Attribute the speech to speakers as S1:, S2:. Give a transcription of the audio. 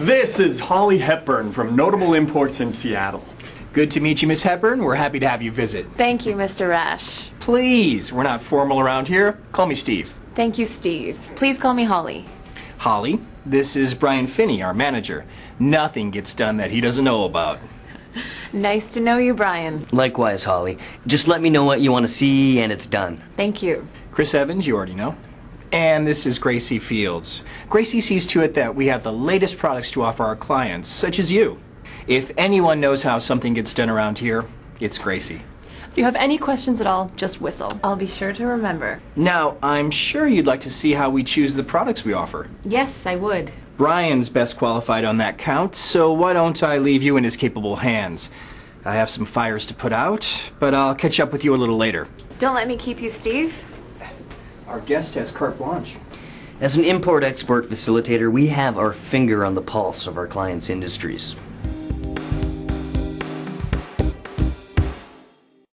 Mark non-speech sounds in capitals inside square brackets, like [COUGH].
S1: This is Holly Hepburn from Notable Imports in Seattle.
S2: Good to meet you, Miss Hepburn. We're happy to have you visit.
S3: Thank you, Mr. Rash.
S2: Please, we're not formal around here. Call me Steve.
S3: Thank you, Steve. Please call me Holly.
S2: Holly, this is Brian Finney, our manager. Nothing gets done that he doesn't know about. [LAUGHS]
S3: Nice to know you, Brian.
S4: Likewise, Holly. Just let me know what you want to see, and it's done.
S3: Thank you.
S2: Chris Evans, you already know. And this is Gracie Fields. Gracie sees to it that we have the latest products to offer our clients, such as you. If anyone knows how something gets done around here, it's Gracie.
S5: If you have any questions at all, just whistle.
S3: I'll be sure to remember.
S2: Now, I'm sure you'd like to see how we choose the products we offer.
S3: Yes, I would.
S2: Brian's best qualified on that count, so why don't I leave you in his capable hands? I have some fires to put out, but I'll catch up with you a little later.
S3: Don't let me keep you, Steve.
S2: Our guest has carte blanche.
S4: As an import export facilitator, we have our finger on the pulse of our clients' industries.